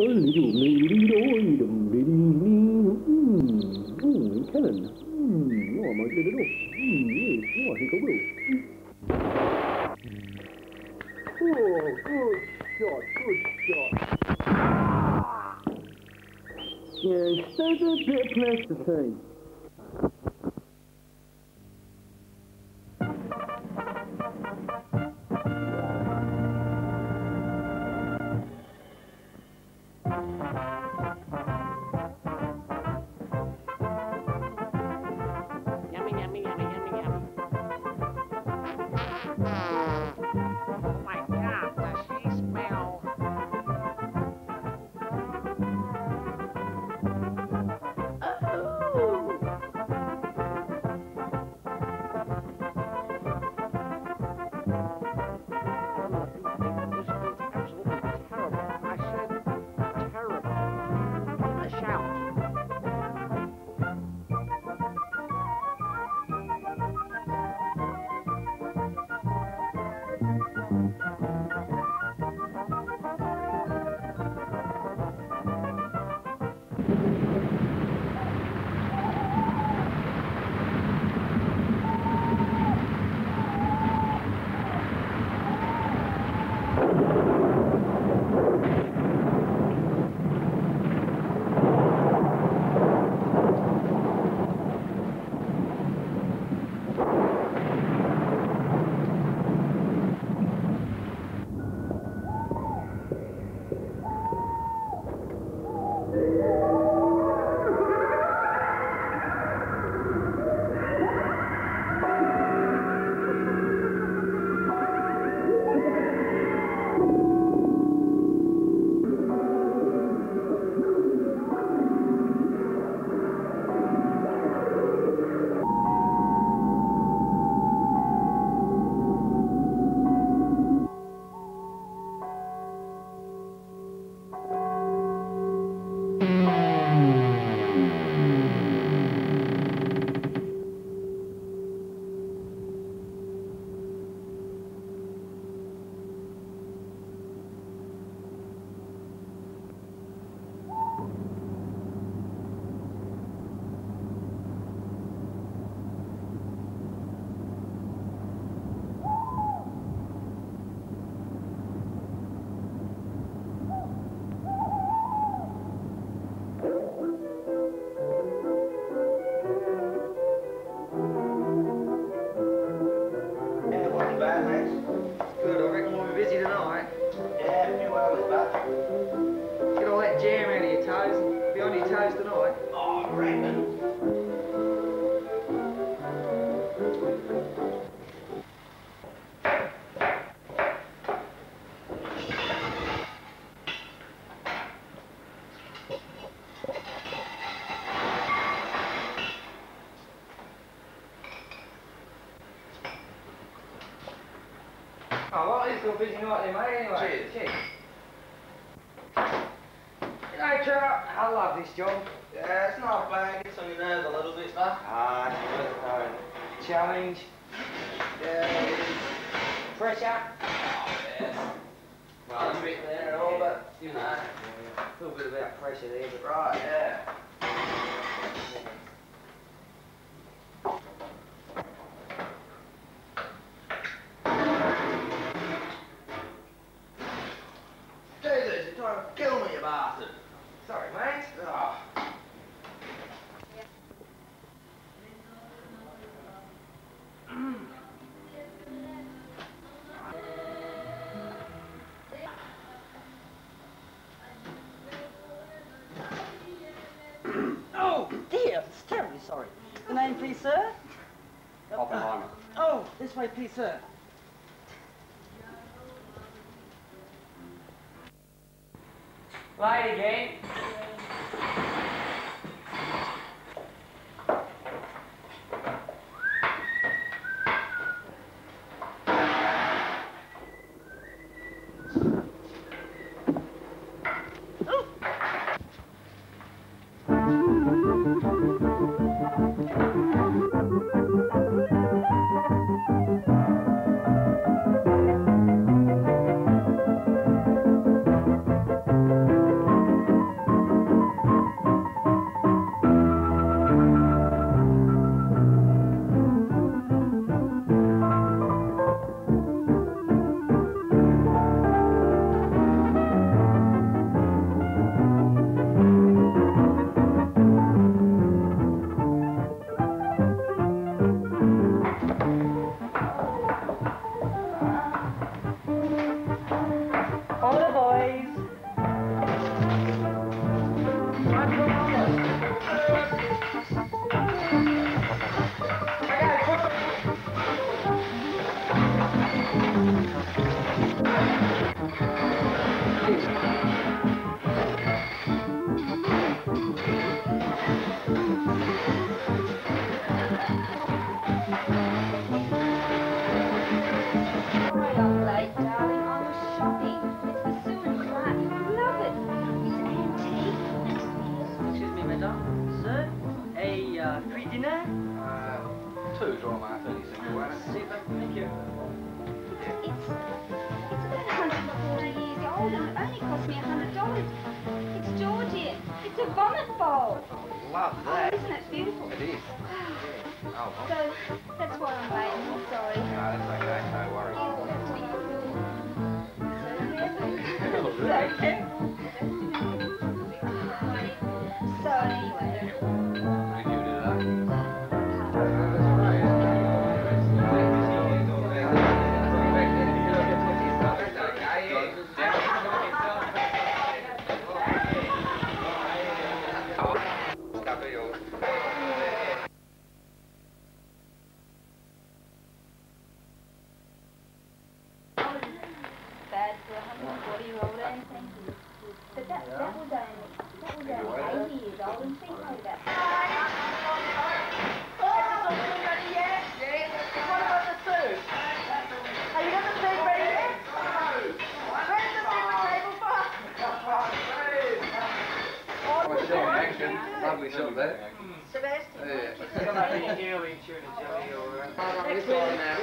Mm, kanon. Mm, ja, man glider upp. Mm, yes, ja, det går bra. Oh, good shot, good shot. Yeah, there's a bit of plasticine. Well, it's got busy night there, mate, anyway. Cheers. You know, Trevor, I love this job. Yeah, it's not bad. It's on your nerves a little bit, but... Ah, it's a challenge. Yeah, it is. Pressure. Oh, yeah. Well, a bit there and all, but, you know, a little bit about pressure there, but right, yeah. It's sorry. The name, please, sir? Oppenheimer. Oh, this way, please, sir. Light again. A uh, free dinner? Uh, two draw my 30 single one. Super, thank you. It's, it's about 140 years old and it only cost me a $100. It's Georgian. It's a vomit bowl. Love Oh, that. isn't it beautiful? It is. Oh, well. So, that's why I'm late. I'm sorry. No, that's okay. 80 years old and think like that. Lovely shot there. Sebastian. Yeah. Next one now.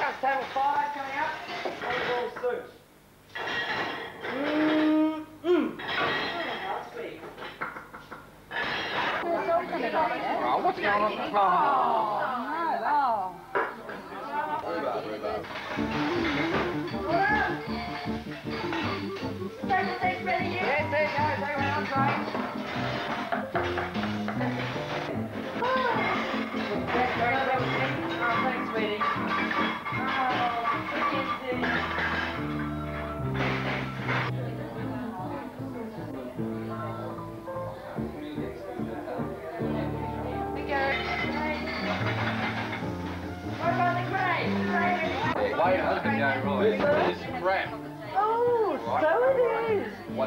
That's table five Oh, what's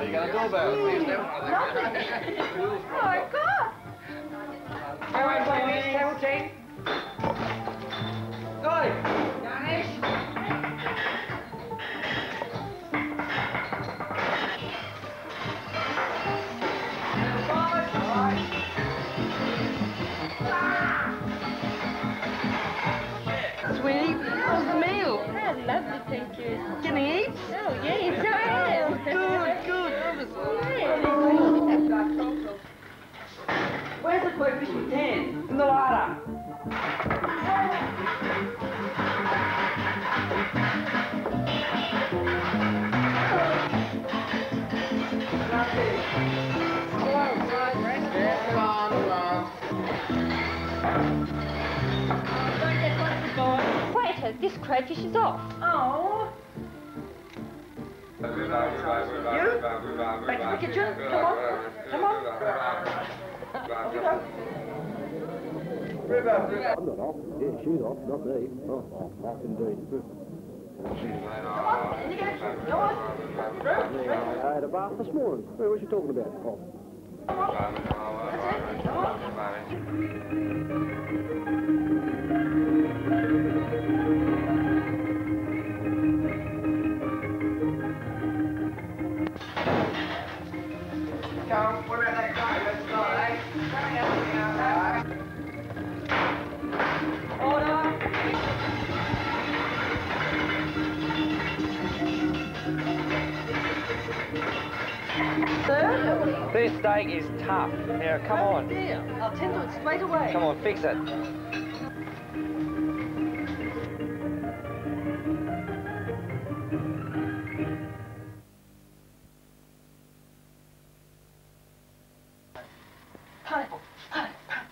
you gotta do about Waiter, this crayfish is off. Oh. You? Back to the kitchen. Come on. Come on. I'm not off. Yeah, she's off, not me. Oh, off indeed. I had a bath this morning. What what's she talking about? Oh. Come, Steak is tough. Now, come on. dear. I'll tend to it straight away. Come on, fix it. Pineapple. Pineapple.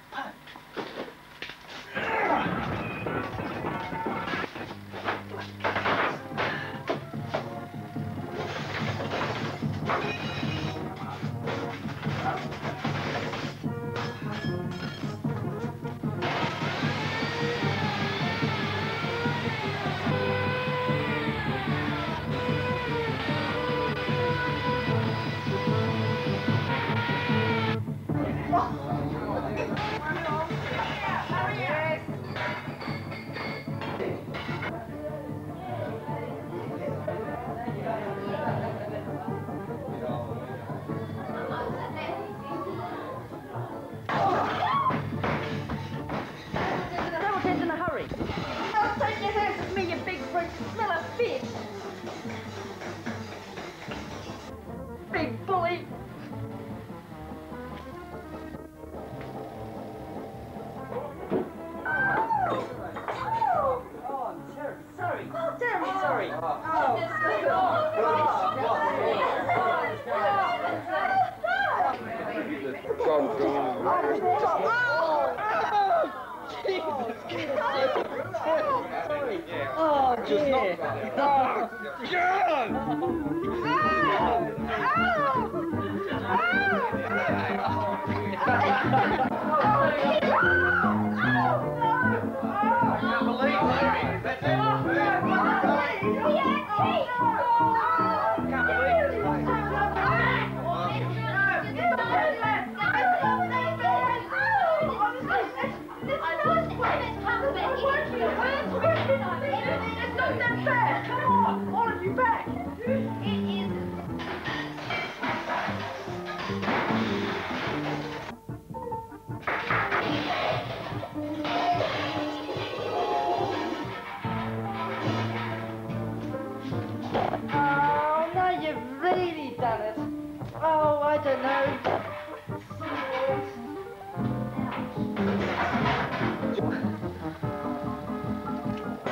Come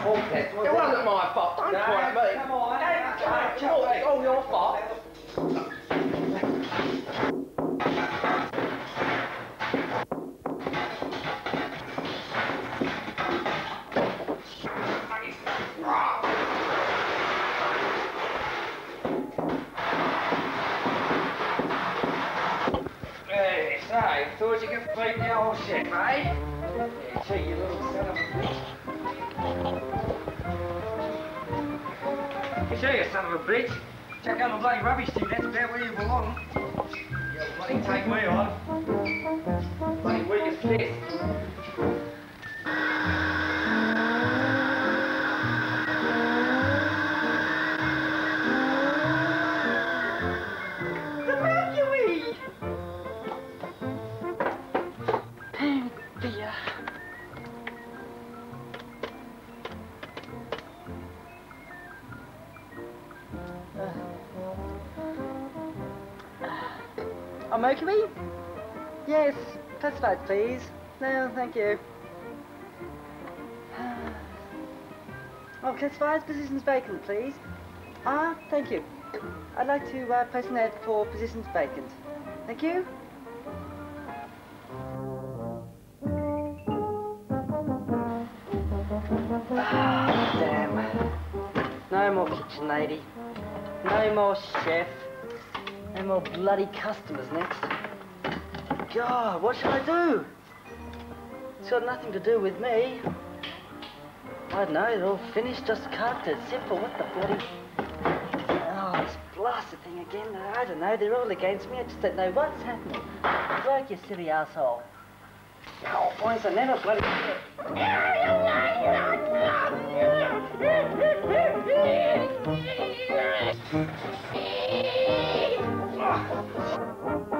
It wasn't my fault. Don't point at me. Come on. It's all your fault. Hey, so, thought you could beat the old shit, eh? Yeah, cheat, you little son of a bitch. You see, you son of a bitch. Check out the bloody rubbish thing, that's about where you belong. You'll bloody take me on. Bloody weak as A Mercury? Yes, classified, please. No, thank you. Oh, classified positions vacant, please. Ah, thank you. I'd like to uh, place an ad for positions vacant. Thank you. Ah, damn. No more kitchen lady. No more chef. More bloody customers next. God, what shall I do? It's got nothing to do with me. I don't know, they're all finished, just. It's simple. What the bloody... Oh, this blasted thing again. I don't know, they're all against me. I just don't know what's happening. Work, you silly asshole. Oh, boys, I never bloody... Ah!